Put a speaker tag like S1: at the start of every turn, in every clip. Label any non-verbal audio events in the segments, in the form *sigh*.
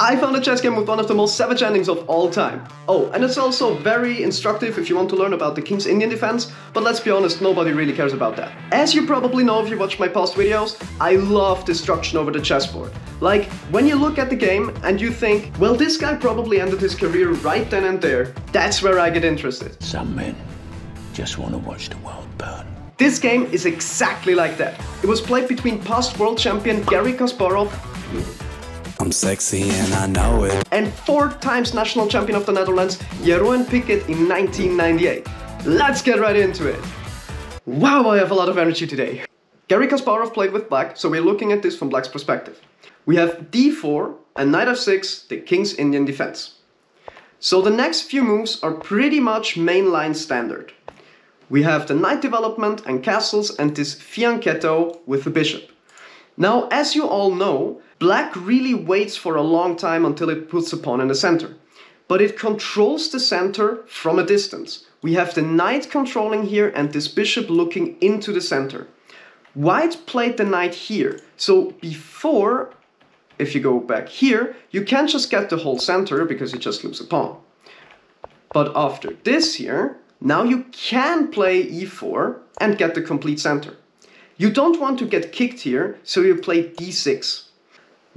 S1: I found a chess game with one of the most savage endings of all time. Oh, and it's also very instructive if you want to learn about the King's Indian defense, but let's be honest, nobody really cares about that. As you probably know if you watch my past videos, I love destruction over the chessboard. Like, when you look at the game and you think, well this guy probably ended his career right then and there, that's where I get interested.
S2: Some men just want to watch the world burn.
S1: This game is exactly like that. It was played between past world champion Garry Kasparov
S3: I'm sexy and I know it.
S1: and four times national champion of the Netherlands, Jeroen Piket in 1998. Let's get right into it. Wow, I have a lot of energy today. Garry Kasparov played with black, so we're looking at this from black's perspective. We have d4 and knight f6, the king's Indian defense. So the next few moves are pretty much mainline standard. We have the knight development and castles and this fianchetto with the bishop. Now, as you all know, black really waits for a long time until it puts a pawn in the center. But it controls the center from a distance. We have the knight controlling here and this bishop looking into the center. White played the knight here. So before, if you go back here, you can't just get the whole center because you just lose a pawn. But after this here, now you can play e4 and get the complete center. You don't want to get kicked here, so you play d6.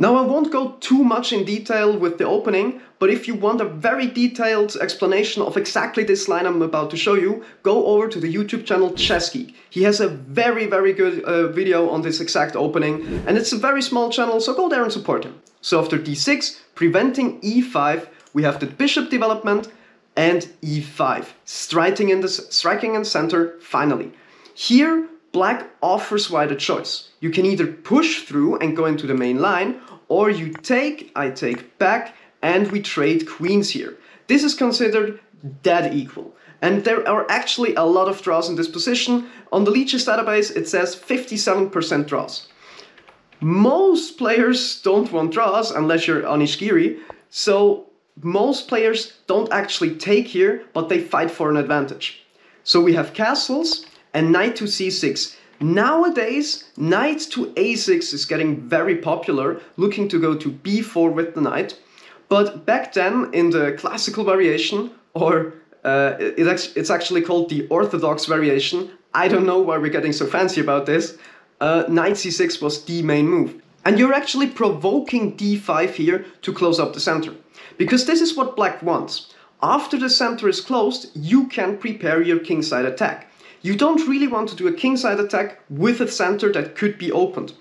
S1: Now I won't go too much in detail with the opening, but if you want a very detailed explanation of exactly this line I'm about to show you, go over to the YouTube channel ChessGeek. He has a very very good uh, video on this exact opening, and it's a very small channel, so go there and support him. So after d6, preventing e5, we have the bishop development and e5, striking in the, striking in center finally. Here, black offers white a choice. You can either push through and go into the main line, or you take, I take back, and we trade queens here. This is considered dead equal. And there are actually a lot of draws in this position. On the Lichess database, it says 57% draws. Most players don't want draws unless you're Anish Giri, so most players don't actually take here, but they fight for an advantage. So we have castles and knight to c6. Nowadays, knight to a6 is getting very popular, looking to go to b4 with the knight. But back then, in the classical variation, or uh, it, it's actually called the orthodox variation, I don't know why we're getting so fancy about this, uh, knight c6 was the main move. And you're actually provoking d5 here to close up the center. Because this is what black wants. After the center is closed, you can prepare your kingside attack. You don't really want to do a kingside attack with a center that could be opened.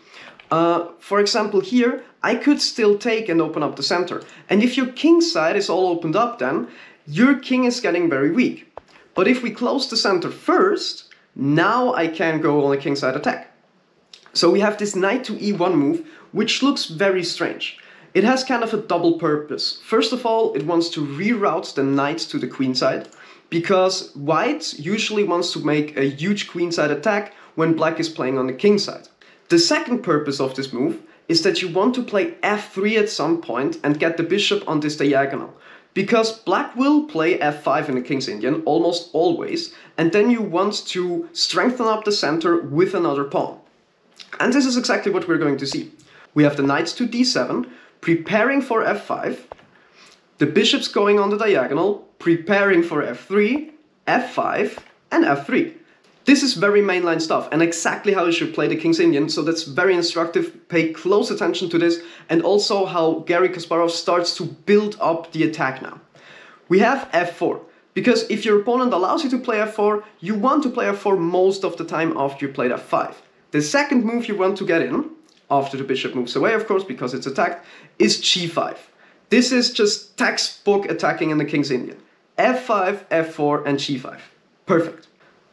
S1: Uh, for example here, I could still take and open up the center. And if your king side is all opened up then, your king is getting very weak. But if we close the center first, now I can go on a kingside attack. So we have this knight to e1 move, which looks very strange. It has kind of a double purpose. First of all, it wants to reroute the knight to the queen side, because white usually wants to make a huge queenside attack when black is playing on the king side. The second purpose of this move is that you want to play f3 at some point and get the bishop on this diagonal. Because black will play f5 in the king's Indian almost always, and then you want to strengthen up the center with another pawn. And this is exactly what we're going to see. We have the knights to d7, preparing for f5, the bishop's going on the diagonal, preparing for f3, f5, and f3. This is very mainline stuff and exactly how you should play the King's Indian, so that's very instructive. Pay close attention to this and also how Garry Kasparov starts to build up the attack now. We have f4, because if your opponent allows you to play f4, you want to play f4 most of the time after you played f5. The second move you want to get in, after the bishop moves away of course because it's attacked, is g5. This is just textbook attacking in the King's Indian. F5, f4 and g5. Perfect.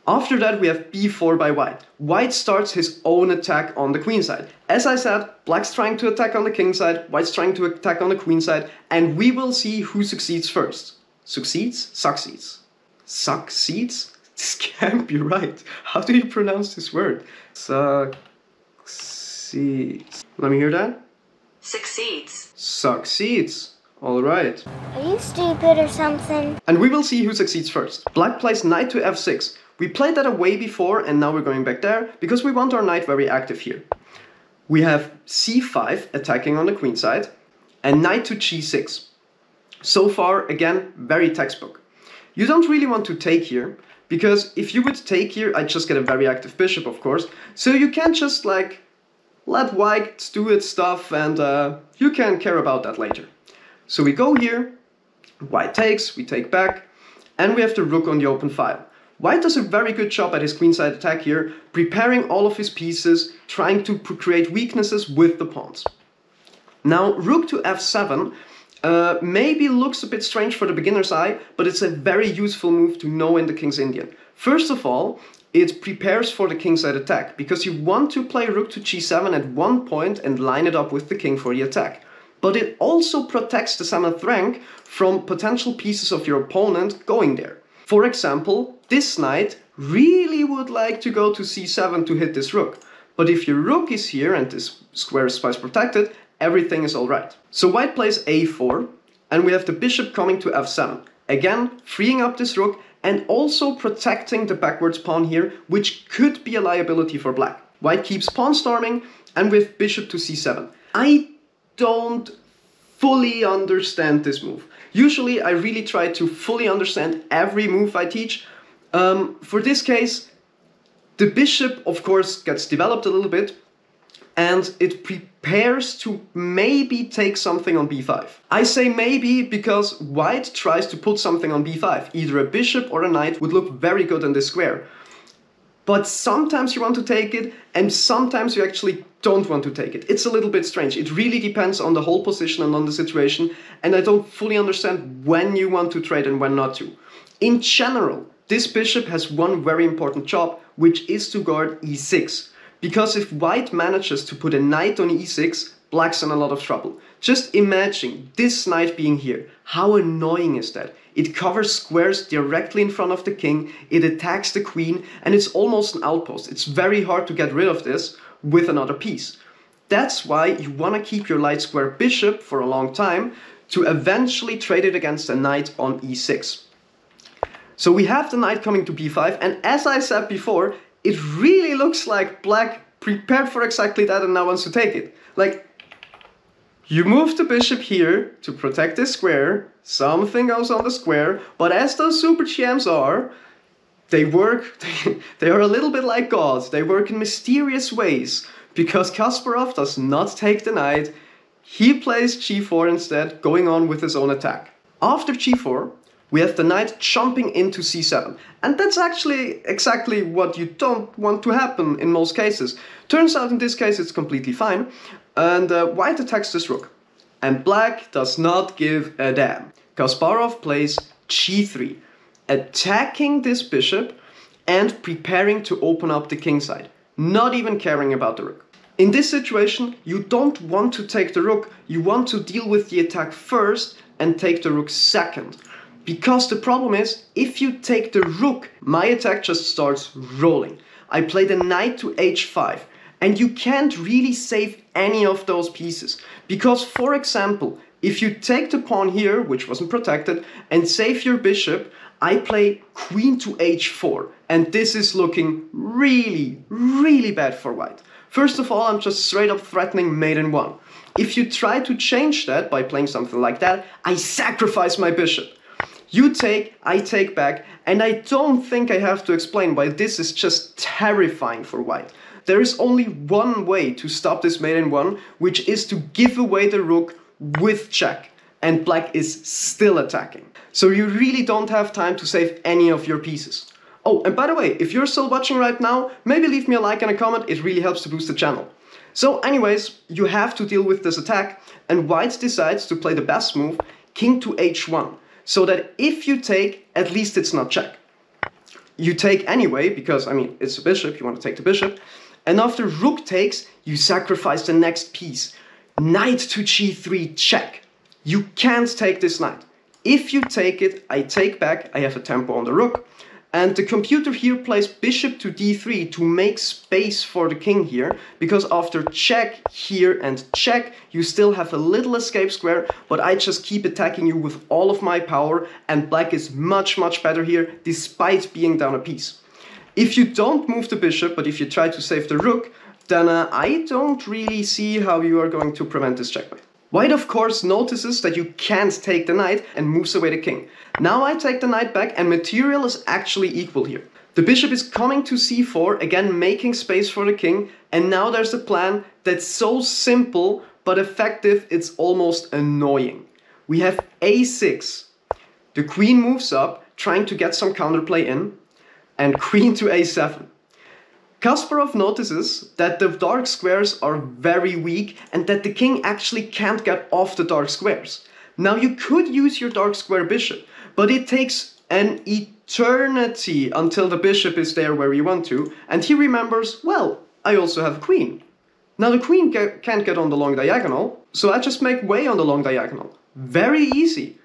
S1: After that we have b4 by white. White starts his own attack on the queen side. As I said, black's trying to attack on the king side, white's trying to attack on the queen side, and we will see who succeeds first. Succeeds? Succeeds. Succeeds? *laughs* This can't be right. How do you pronounce this word? Succeeds. Let me hear that.
S4: Succeeds.
S1: Succeeds. Alright.
S5: Are you stupid or something?
S1: And we will see who succeeds first. Black plays knight to f6. We played that away before and now we're going back there because we want our knight very active here. We have c5 attacking on the queen side and knight to g6. So far, again, very textbook. You don't really want to take here, because if you would take here, I'd just get a very active bishop, of course. So you can't just like let white do its stuff and uh, you can care about that later. So we go here, white takes, we take back, and we have the rook on the open file. White does a very good job at his queenside attack here, preparing all of his pieces, trying to create weaknesses with the pawns. Now, rook to f7 uh, maybe looks a bit strange for the beginner's eye, but it's a very useful move to know in the King's Indian. First of all, it prepares for the kingside attack, because you want to play rook to g7 at one point and line it up with the king for the attack. But it also protects the seventh rank from potential pieces of your opponent going there. For example, this knight really would like to go to c7 to hit this rook. But if your rook is here and this square is twice protected, everything is alright. So white plays a4, and we have the bishop coming to f7. Again, freeing up this rook and also protecting the backwards pawn here, which could be a liability for black. White keeps pawn storming, and with bishop to c7. I don't fully understand this move. Usually I really try to fully understand every move I teach. Um, for this case, the bishop of course gets developed a little bit, and it prepares to maybe take something on b5. I say maybe because white tries to put something on b5. Either a bishop or a knight would look very good in this square. But sometimes you want to take it and sometimes you actually don't want to take it. It's a little bit strange. It really depends on the whole position and on the situation and I don't fully understand when you want to trade and when not to. In general, this bishop has one very important job which is to guard e6. Because if white manages to put a knight on e6, black's in a lot of trouble. Just imagine this knight being here. How annoying is that? It covers squares directly in front of the king, it attacks the queen, and it's almost an outpost. It's very hard to get rid of this with another piece. That's why you want to keep your light square bishop for a long time to eventually trade it against a knight on e6. So we have the knight coming to b5, and as I said before, it really looks like black prepared for exactly that and now wants to take it. Like, you move the bishop here to protect this square, something goes on the square, but as those super champs are, they work, *laughs* they are a little bit like gods, they work in mysterious ways, because Kasparov does not take the knight, he plays g4 instead, going on with his own attack. After g4, we have the knight jumping into c7. And that's actually exactly what you don't want to happen in most cases. Turns out in this case it's completely fine. And uh, white attacks this rook. And black does not give a damn. Kasparov plays g3, attacking this bishop and preparing to open up the kingside, not even caring about the rook. In this situation, you don't want to take the rook, you want to deal with the attack first and take the rook second. Because the problem is, if you take the rook, my attack just starts rolling. I play the knight to h5, and you can't really save any of those pieces. Because, for example, if you take the pawn here, which wasn't protected, and save your bishop, I play queen to h4, and this is looking really, really bad for white. First of all, I'm just straight up threatening in one. If you try to change that by playing something like that, I sacrifice my bishop. You take, I take back, and I don't think I have to explain why this is just terrifying for white. There is only one way to stop this in one, which is to give away the rook with check, and black is still attacking. So you really don't have time to save any of your pieces. Oh, and by the way, if you're still watching right now, maybe leave me a like and a comment, it really helps to boost the channel. So anyways, you have to deal with this attack, and white decides to play the best move, king to h1 so that if you take, at least it's not check. You take anyway, because, I mean, it's a bishop, you want to take the bishop, and after rook takes, you sacrifice the next piece. Knight to g3, check. You can't take this knight. If you take it, I take back, I have a tempo on the rook, and the computer here plays bishop to d3 to make space for the king here, because after check here and check, you still have a little escape square, but I just keep attacking you with all of my power, and black is much, much better here, despite being down a piece. If you don't move the bishop, but if you try to save the rook, then uh, I don't really see how you are going to prevent this checkmate. White of course notices that you can't take the knight and moves away the king. Now I take the knight back and material is actually equal here. The bishop is coming to c4, again making space for the king, and now there's a plan that's so simple but effective it's almost annoying. We have a6. The queen moves up, trying to get some counterplay in, and queen to a7. Kasparov notices that the dark squares are very weak and that the king actually can't get off the dark squares. Now you could use your dark square bishop, but it takes an eternity until the bishop is there where you want to, and he remembers, well, I also have a queen. Now the queen ca can't get on the long diagonal, so I just make way on the long diagonal. Very easy.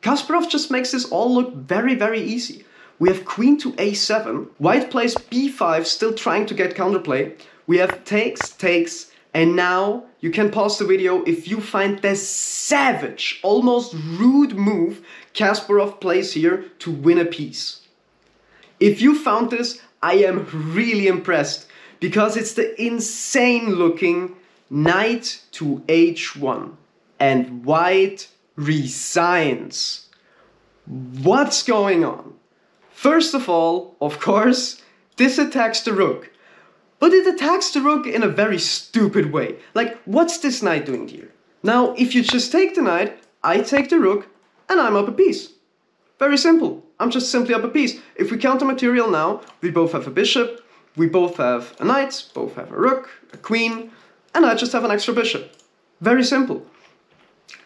S1: Kasparov just makes this all look very, very easy. We have queen to a7, white plays b5, still trying to get counterplay. We have takes, takes, and now you can pause the video if you find the savage, almost rude move Kasparov plays here to win a piece. If you found this, I am really impressed because it's the insane looking knight to h1 and white resigns. What's going on? First of all, of course, this attacks the rook. But it attacks the rook in a very stupid way. Like, what's this knight doing here? Now, if you just take the knight, I take the rook, and I'm up a piece. Very simple. I'm just simply up a piece. If we count the material now, we both have a bishop, we both have a knight, both have a rook, a queen, and I just have an extra bishop. Very simple.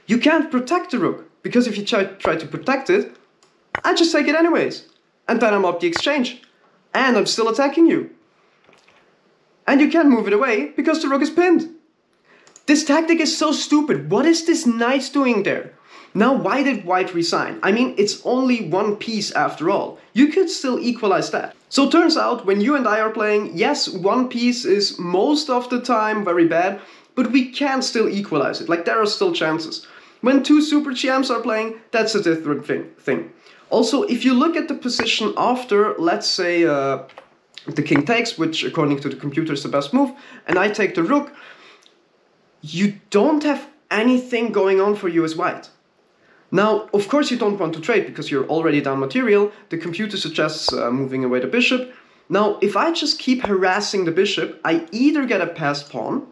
S1: You can't protect the rook, because if you try, try to protect it, I just take it anyways and then I'm up the exchange. And I'm still attacking you. And you can't move it away because the rook is pinned. This tactic is so stupid. What is this knight doing there? Now, why did white resign? I mean, it's only one piece after all. You could still equalize that. So turns out, when you and I are playing, yes, one piece is most of the time very bad, but we can still equalize it. Like, there are still chances. When two super champs are playing, that's a different thing. Also, if you look at the position after, let's say, uh, the king takes, which according to the computer is the best move, and I take the rook, you don't have anything going on for you as white. Now, of course you don't want to trade because you're already down material, the computer suggests uh, moving away the bishop. Now, if I just keep harassing the bishop, I either get a passed pawn,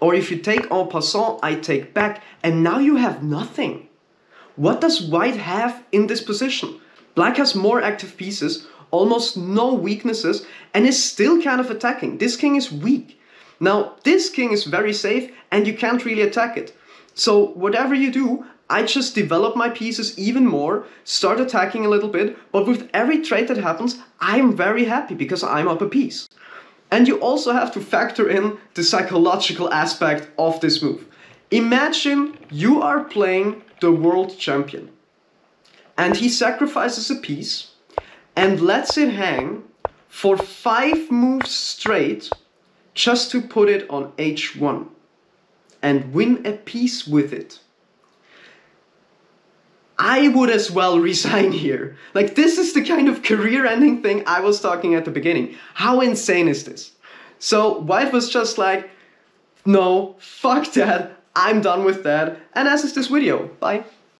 S1: or if you take en passant, I take back, and now you have nothing. What does white have in this position? Black has more active pieces, almost no weaknesses, and is still kind of attacking. This king is weak. Now, this king is very safe, and you can't really attack it. So, whatever you do, I just develop my pieces even more, start attacking a little bit, but with every trade that happens, I'm very happy because I'm up a piece. And you also have to factor in the psychological aspect of this move. Imagine you are playing the world champion. And he sacrifices a piece and lets it hang for five moves straight just to put it on h1 and win a piece with it. I would as well *laughs* resign here. Like, this is the kind of career ending thing I was talking at the beginning. How insane is this? So, White was just like, no, fuck that, I'm done with that, and as is this video. Bye.